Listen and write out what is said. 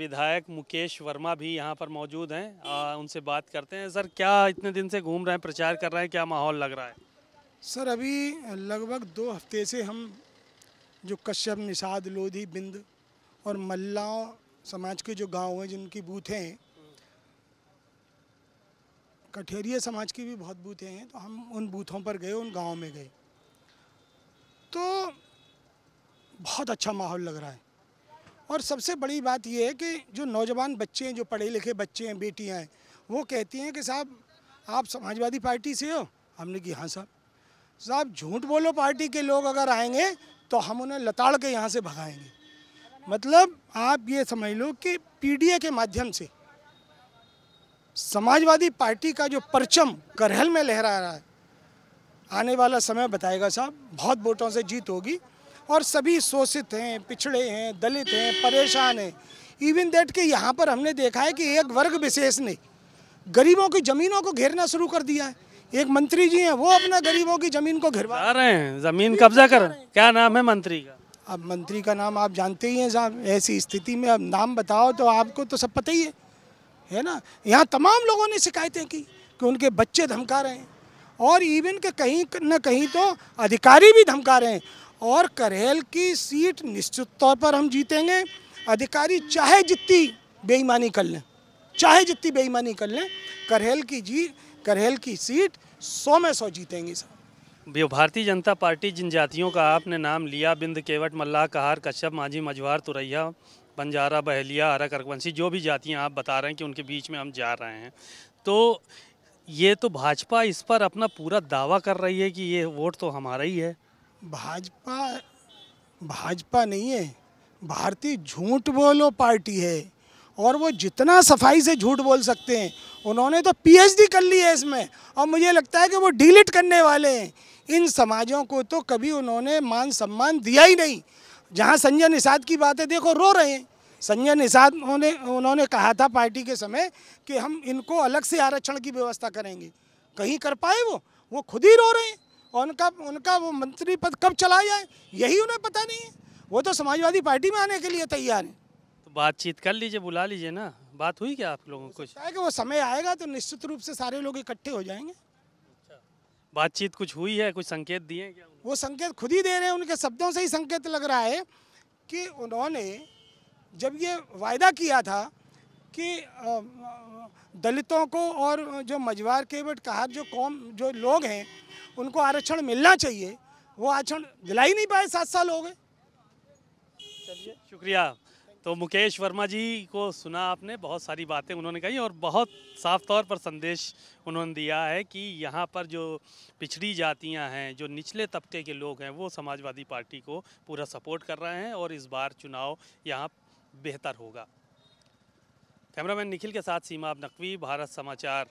विधायक मुकेश वर्मा भी यहाँ पर मौजूद हैं। आ, उनसे बात करते हैं। सर क्या इतने दिन से घूम रहे हैं प्रचार कर रहे हैं? क्या माहौल लग रहा है? सर अभी लगभग दो हफ़्ते से हम जो कश्यप निषाद लोधी बिंद और मल्ला समाज के जो गाँव हैं जिनकी बूथें हैं कठेरिया समाज की भी बहुत बूथें हैं तो हम उन बूथों पर गए उन गाँव में गए। तो बहुत अच्छा माहौल लग रहा है। और सबसे बड़ी बात यह है कि जो नौजवान बच्चे हैं, जो पढ़े लिखे बच्चे हैं, बेटियाँ हैं, वो कहती हैं कि साहब, आप समाजवादी पार्टी से हो? हमने की हाँ साहब। साहब, झूठ बोलो, पार्टी के लोग अगर आएँगे तो हम उन्हें लताड़ के यहाँ से भगाएँगे। मतलब आप ये समझ लो कि पीडीए के माध्यम से समाजवादी पार्टी का जो परचम करहल में लहरा रहा है, आने वाला समय बताएगा साहब, बहुत वोटों से जीत होगी। और सभी शोषित हैं पिछड़े हैं दलित हैं परेशान हैं। इवन दैट के यहाँ पर हमने देखा है कि एक वर्ग विशेष ने गरीबों की ज़मीनों को घेरना शुरू कर दिया है। एक मंत्री जी हैं वो अपना गरीबों की ज़मीन को घेरवा रहे हैं ज़मीन कब्जा कर क्या नाम है मंत्री का? अब मंत्री का नाम आप जानते ही हैं साहब ऐसी स्थिति में अब नाम बताओ तो आपको तो सब पता ही है। है ना? यहाँ तमाम लोगों ने शिकायतें की कि उनके बच्चे धमका रहे हैं। और इवन के कहीं न कहीं तो अधिकारी भी धमका रहे हैं। और करेल की सीट निश्चित तौर पर हम जीतेंगे। अधिकारी चाहे जितनी बेईमानी कर लें, चाहे जितनी बेईमानी कर लें, करेल की जी, करेल की सीट सौ में सौ जीतेंगे सर। भारतीय जनता पार्टी जिन जातियों का आपने नाम लिया, बिंद, केवट, मल्लाह, कहार, कश्यप, माझी, मझवार, तुरैया, बंजारा, बहलिया हरा करकवंशी जो भी जातियाँ आप बता रहे हैं कि उनके बीच में हम जा रहे हैं तो ये तो भाजपा इस पर अपना पूरा दावा कर रही है कि ये वोट तो हमारा ही है। भाजपा भाजपा नहीं है, भारतीय झूठ बोलो पार्टी है, और वो जितना सफ़ाई से झूठ बोल सकते हैं, उन्होंने तो पीएचडी कर ली है इसमें, और मुझे लगता है कि वो डिलीट करने वाले हैं। इन समाजों को तो कभी उन्होंने मान सम्मान दिया ही नहीं। जहाँ संजय निषाद की बातें देखो, रो रहे हैं। संजय निषाद उन्होंने उन्होंने कहा था पार्टी के समय कि हम इनको अलग से आरक्षण की व्यवस्था करेंगे। कहीं कर पाए वो? वो खुद ही रो रहे हैं। उनका उनका वो मंत्री पद कब चला जाए यही उन्हें पता नहीं है। वो तो समाजवादी पार्टी में आने के लिए तैयार है। तो बातचीत कर लीजिए बुला लीजिए ना। बात हुई क्या आप लोगों को? कि वो समय आएगा तो निश्चित रूप से सारे लोग इकट्ठे हो जाएँगे। बातचीत कुछ हुई है कुछ संकेत दिए हैं क्या वो संकेत खुद ही दे रहे हैं उनके शब्दों से ही संकेत लग रहा है कि उन्होंने जब ये वायदा किया था कि दलितों को और जो मझवार केवट कहा जो कौम जो लोग हैं उनको आरक्षण मिलना चाहिए। वो आरक्षण दिला ही नहीं पाए, सात साल हो गए। चलिए, शुक्रिया। तो मुकेश वर्मा जी को सुना आपने, बहुत सारी बातें उन्होंने कही और बहुत साफ़ तौर पर संदेश उन्होंने दिया है कि यहाँ पर जो पिछड़ी जातियाँ हैं, जो निचले तबके के लोग हैं, वो समाजवादी पार्टी को पूरा सपोर्ट कर रहे हैं और इस बार चुनाव यहाँ बेहतर होगा। कैमरामैन निखिल के साथ सीमा नकवी, भारत समाचार।